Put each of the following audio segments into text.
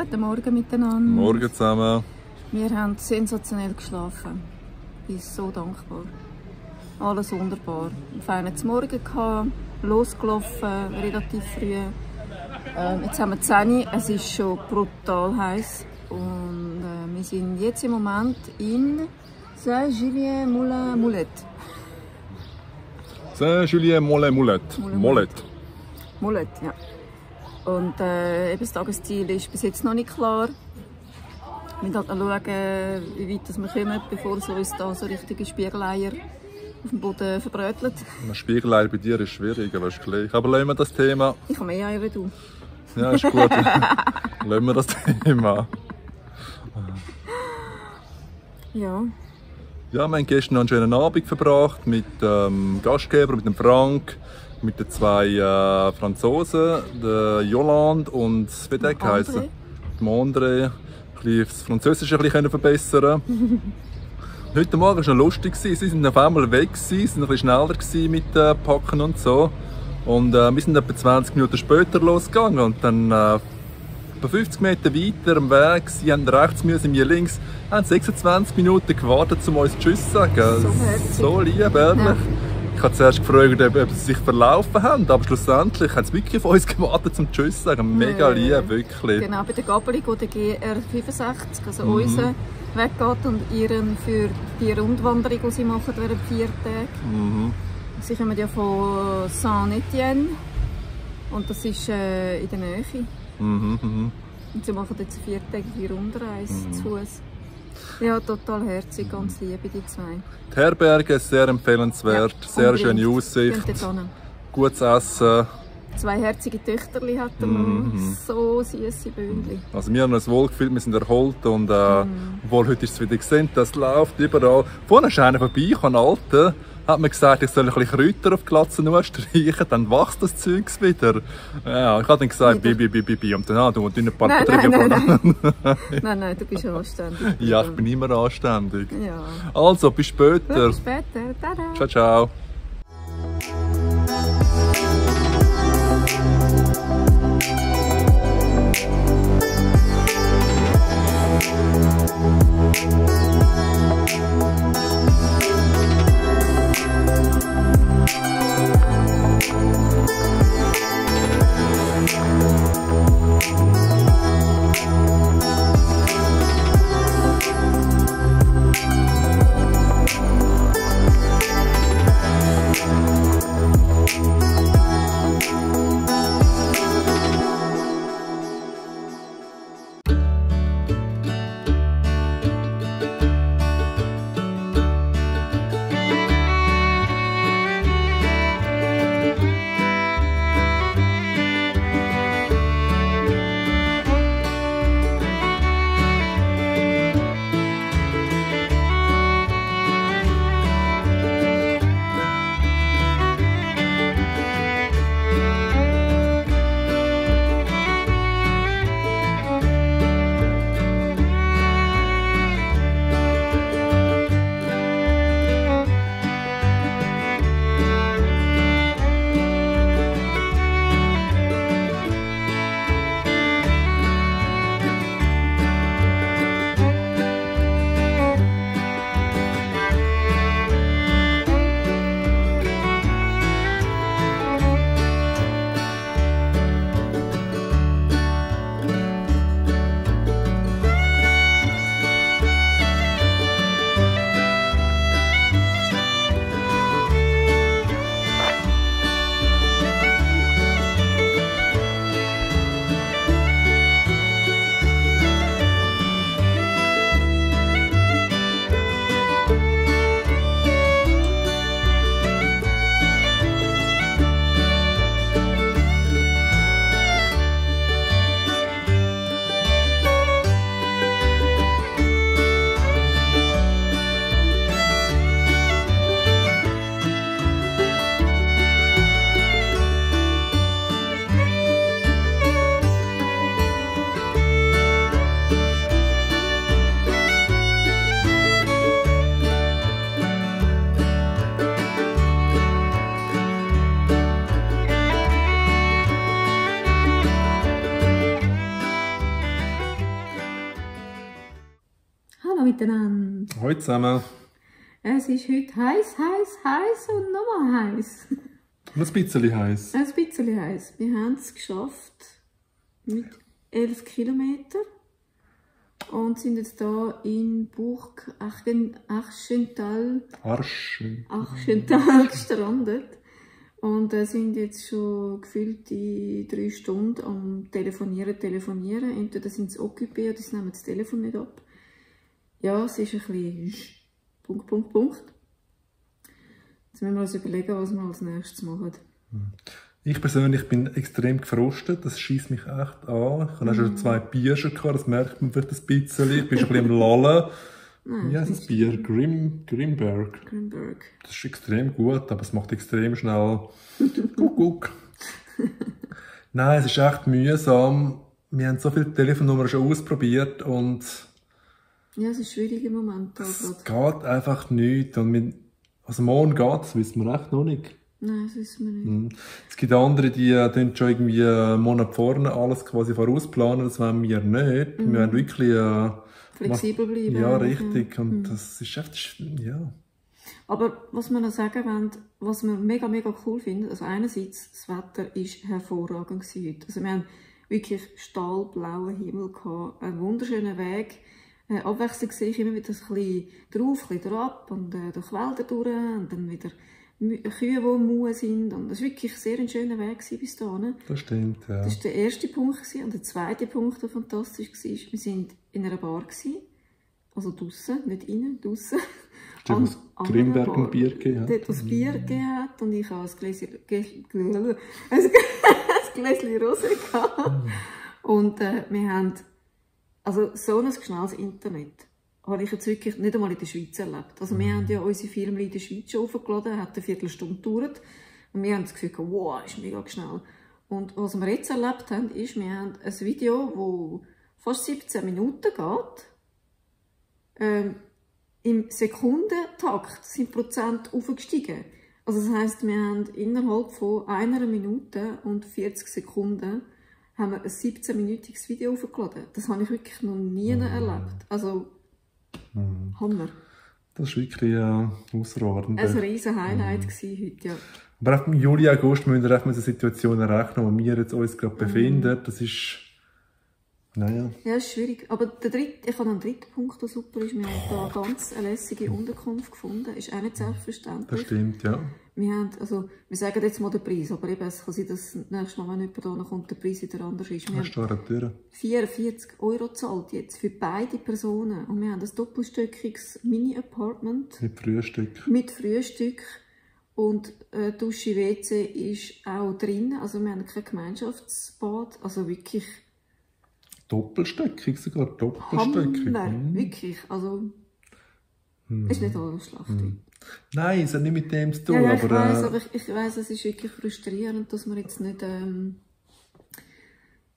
Guten Morgen miteinander. Morgen zusammen. Wir haben sensationell geschlafen. Ich bin so dankbar. Alles wunderbar. Einen feinen Morgen gehabt, losgelaufen, relativ früh. Ähm, jetzt haben wir 10 Uhr, es ist schon brutal heiß und äh, wir sind jetzt im Moment in Saint-Julien-Moulin-Moulette. Saint-Julien Mollet Mollet. Mollet. Moulette, ja. Und äh, eben das Tagesziel ist bis jetzt noch nicht klar. Wir müssen halt schauen, wie weit wir kommen, bevor es uns da so richtige Spiegeleier auf dem Boden verbrötelt. Ein Spiegelei bei dir ist schwierig, aber ist gleich. Aber lassen wir das Thema. Ich habe mehr Eier wie du. Ja, ist gut. lassen wir das Thema. Ja. Ja, wir haben gestern noch einen schönen Abend verbracht mit dem Gastgeber, mit dem Frank, mit den zwei äh, Franzosen, der Yolande und wie der. Ein bisschen Das Französische ein bisschen verbessern Heute Morgen war es noch lustig. Sie sind auf einmal weg, gewesen, sind ein bisschen schneller mit äh, Packen und so. Und äh, wir sind etwa 20 Minuten später losgegangen und dann äh, etwa 50 Meter weiter am Weg, sie haben rechts müssen, wir links, haben 26 Minuten gewartet, um uns Tschüss zu sagen. So. So lieb, ehrlich. Ja. Ich habe zuerst gefragt, ob, ob sie sich verlaufen haben, aber schlussendlich haben sie wirklich auf uns gewartet, um Tschüss zu sagen. Mega Ja. lieb, wirklich. Genau, bei der Gabelung, wo der GR65, also Mhm. unser, weggeht und ihren für die Rundwanderung, die sie machen während vier Tagen. Mhm. Sie kommen ja von Saint-Étienne und das ist äh, in der Nähe. Mhm, mhm. Und sie machen jetzt eine viertägige Rundreise Mhm. zu Fuß. Ja, total herzig, ganz liebe die zwei. Die Herberge ist sehr empfehlenswert, Ja, sehr schöne Aussicht, gutes Essen. Zwei herzige Töchterli hat er Mhm. noch, so süße Bündchen. Also wir haben uns wohl gefühlt, wir sind erholt und äh, Mhm. obwohl heute ist es wieder gesehen, das läuft überall. Vorne ist einer vorbei, ein Alter, hat mir gesagt, ich soll ein bisschen Kräuter auf die Glatze streichen, dann wächst das Zeugs wieder. Ja, ich habe dann gesagt, Wieder. bi, bi, bi, bi, und dann, ah, du musst ein paar Nein, nein, nein, von- Nein, nein, du bist anständig. Ja, ich bin immer anständig. Ja. Also, bis später. Bis später. Tada. Ciao, ciao. Miteinander. Hallo zusammen. Es ist heute heiß, heiß, heiß und nochmal heiß. Und ein bisschen heiß. Ein bisschen heiß. Wir haben es geschafft mit 11 Kilometern und sind jetzt hier in Burg. Achschental gestrandet. Und äh, sind jetzt schon gefühlt die drei Stunden am Telefonieren, Telefonieren. Entweder sind sie occupé oder sie nehmen das Telefon nicht ab. Ja, es ist ein bisschen Punkt, Punkt, Punkt. Jetzt müssen wir uns überlegen, was wir als nächstes machen. Ich persönlich bin extrem gefrostet, das schießt mich echt an. Ich habe auch schon zwei Bier schon gehabt, das merkt man vielleicht ein bisschen. Ich bin schon ein bisschen am Lallen. Wie heißt das Bier? Grim, Grimberg. Grünberg. Das ist extrem gut, aber es macht extrem schnell guck, guck. Nein, es ist echt mühsam. Wir haben so viele Telefonnummern schon ausprobiert und Ja, es ist schwierig im Moment es geht einfach nicht. Und wir, also morgen geht es, wissen wir echt noch nicht. Nein, das wissen wir nicht. Mhm. Es gibt andere, die äh, tun schon irgendwie einen Monat vorne alles quasi vorausplanen, das wollen wir nicht. Wir wollen wirklich... Äh, Flexibel bleiben. ja, richtig. Und das ist echt... Ja. Aber was wir noch sagen wollen, was wir mega, mega cool finden, also einerseits, das Wetter ist hervorragend heute. Also wir haben wirklich stahlblauen Himmel gehabt, einen wunderschönen Weg. Äh, Abwechslung sehe ich immer wieder ein bisschen drauf, ein bisschen drauf und äh, durch Wälder durch und dann wieder Kühe, die im Muhe sind. Und das war wirklich sehr ein schöner Weg bis dahin. Das stimmt, ja. Das war der erste Punkt. Gewesen. Und der zweite Punkt, der fantastisch war, wir waren in einer Bar. Gewesen. Also draußen, nicht innen, draußen. Dort, wo es Grimberg ein Bier gegeben hat. Dort, es Bier gegeben hat. Und ich habe ein Gläschen, ein ein Gläschen Rosé gehabt. Und äh, wir haben also so ein schnelles Internet habe ich jetzt wirklich nicht einmal in der Schweiz erlebt. Also wir haben ja unsere Filme in der Schweiz schon aufgeladen, hat eine Viertelstunde gedauert. Und wir haben das Gefühl, wow, ist mega schnell. Und was wir jetzt erlebt haben, ist, wir haben ein Video, das fast 17 Minuten geht. Ähm, Im Sekundentakt sind Prozent aufgestiegen. Also das heisst, wir haben innerhalb von einer Minute und 40 Sekunden haben wir ein 17-minütiges Video aufgeladen. Das habe ich wirklich noch nie erlebt. Also, Hammer. Das ist wirklich äh, außerordentlich. Ein riesen Highlight gewesen heute, ja. Aber auch im Juli, August müssen wir echt mit der Situation rechnen, wo wir jetzt uns gerade befinden. Das ist... Naja. Ja, ist schwierig. Aber der dritte, ich habe einen dritten Punkt, der super ist. Wir haben da eine ganz eine lässige Unterkunft gefunden. Ist auch nicht Das selbstverständlich. stimmt, ja. Wir haben, also, wir sagen jetzt mal den Preis, aber eben, es kann sein, dass nächstes Mal, wenn jemand da kommt, der Preis wieder anders ist. Wir haben steht an der Tür. 44 Euro gezahlt jetzt für beide Personen. Und wir haben ein doppelstöckiges Mini-Apartment Mit Frühstück. mit Frühstück. Und äh, Dusche WC ist auch drin. Also wir haben kein Gemeinschaftsbad. Also wirklich Doppelstöckig sogar. Doppelstöckig. Hammer. Mhm. Wirklich. Also ist nicht alles schlecht. Nein, es hat nicht mit dem zu tun, Ja, ja, ich aber... weiss, äh, aber ich, ich weiss, es ist wirklich frustrierend, dass man jetzt nicht, ähm,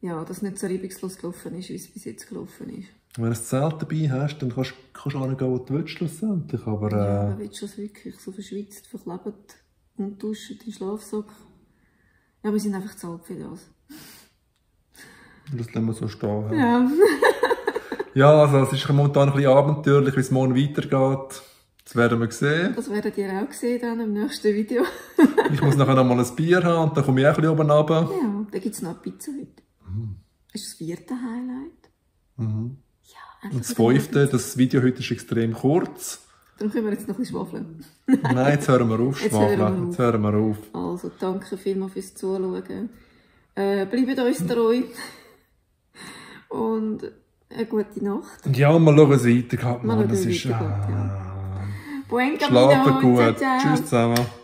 ja, dass nicht so reibungslos gelaufen ist, wie es bis jetzt gelaufen ist. Wenn du ein Zelt dabei hast, dann kannst kannst du angehen, wo du willst, schlussendlich. Aber Ja, äh, aber willst du das wirklich so verschwitzt, verklebt und duschen in Schlafsack? Ja, wir sind einfach zu alt für das. Das lassen wir so stehen. Ja. Ja, also es ist momentan ein bisschen abenteuerlich, wie es morgen weitergeht. Das werden wir sehen. Das werdet ihr auch sehen dann im nächsten Video. Ich muss nachher noch mal ein Bier haben und dann komme ich auch ein bisschen oben runter. ja, da gibt es noch eine Pizza heute. Das ist das vierte Highlight. Mhm. Ja, Und das fünfte, das Video heute ist extrem kurz. Darum können wir jetzt noch ein bisschen schwafeln. Nein, jetzt hören wir auf, Schwafeln. Jetzt hören wir auf. Also, danke vielmals fürs Zuschauen. Äh, bleibt uns treu. Und eine gute Nacht. Ja, mal schauen, es weitergeht. Mal schauen, das ist... weitergeht, Ah, Buen Schlafen gut. Tschüss zusammen.